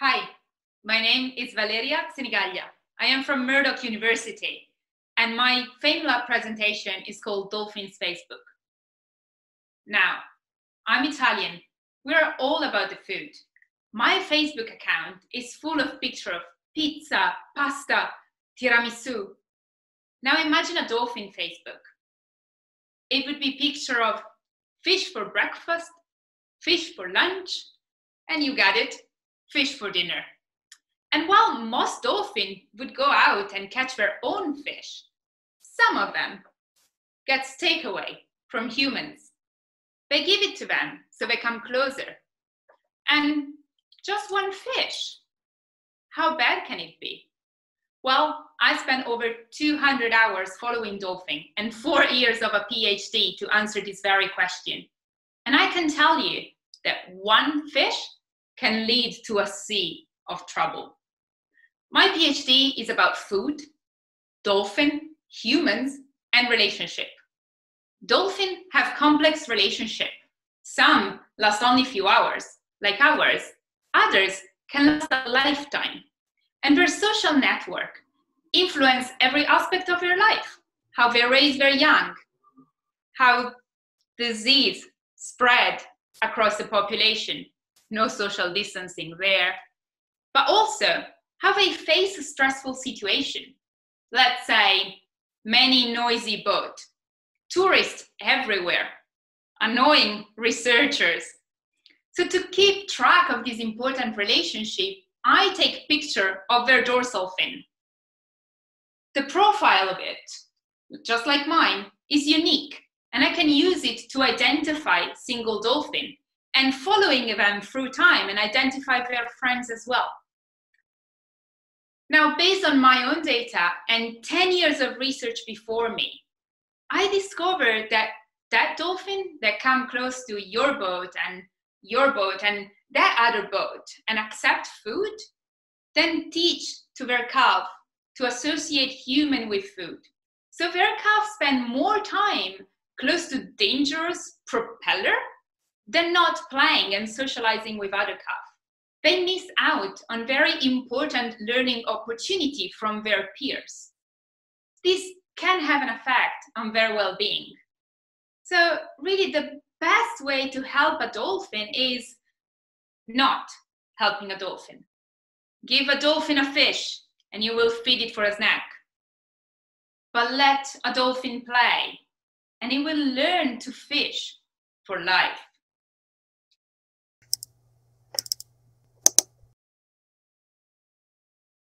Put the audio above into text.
Hi, my name is Valeria Senigaglia. I am from Murdoch University, and my FameLab presentation is called Dolphins Facebook. Now, I'm Italian. We're all about the food. My Facebook account is full of pictures of pizza, pasta, tiramisu. Now imagine a dolphin Facebook. It would be picture of fish for breakfast, fish for lunch, and you got it, fish for dinner. And while most dolphins would go out and catch their own fish, some of them get takeaway from humans. They give it to them so they come closer. And just one fish. How bad can it be? Well, I spent over 200 hours following dolphin and four years of a PhD to answer this very question. And I can tell you that one fish can lead to a sea of trouble. My PhD is about food, dolphin, humans, and relationship. Dolphin have complex relationship. Some last only few hours, like ours. Others can last a lifetime. And their social network influence every aspect of their life. How they raise their young, how disease spread across the population, no social distancing there, but also how they face a stressful situation. Let's say many noisy boat, tourists everywhere, annoying researchers. So to keep track of this important relationship, I take picture of their dorsal fin. The profile of it, just like mine, is unique and I can use it to identify single dolphin and following them through time and identify their friends as well. Now, based on my own data and 10 years of research before me, I discovered that that dolphin that come close to your boat and your boat and that other boat and accept food, then teach to their calf to associate human with food. So their calf spend more time close to dangerous propeller they're not playing and socializing with other calf. They miss out on very important learning opportunity from their peers. This can have an effect on their well-being. So really the best way to help a dolphin is not helping a dolphin. Give a dolphin a fish and you will feed it for a snack. But let a dolphin play and it will learn to fish for life.